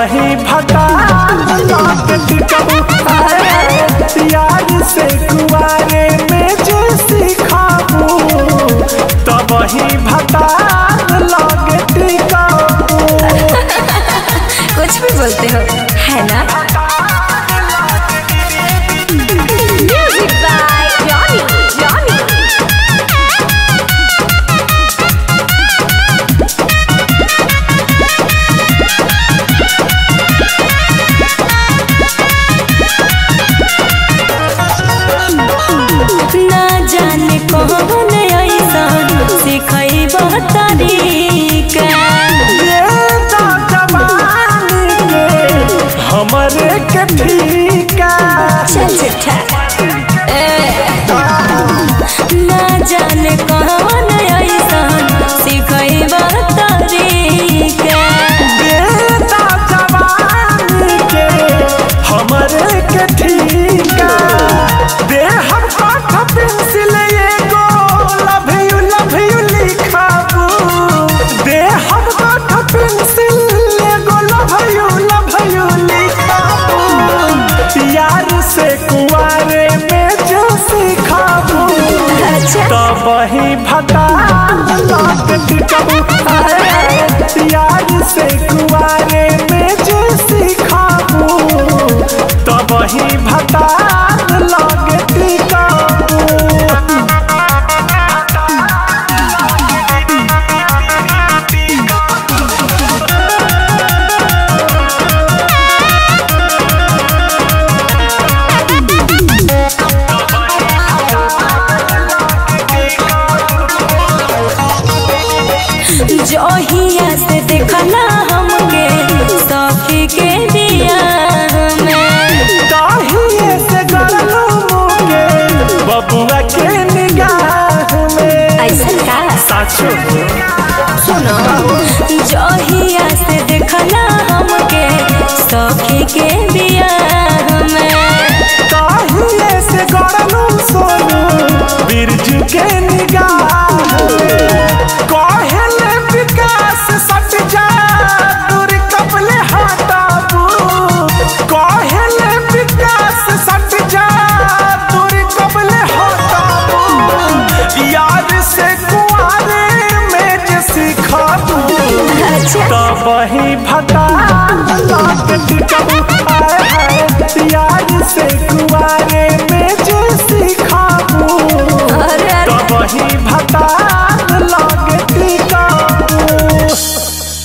वही भटा மாதே से कुआरे में जैसे खाबू अच्छा। तब ही भता लाख टिकबू पहिया से देखना हमके सखी के दिया बबुआ के निगाह में ऐसा का? साचो सुनो जो ही तो वही भता। हाँ, हाँ।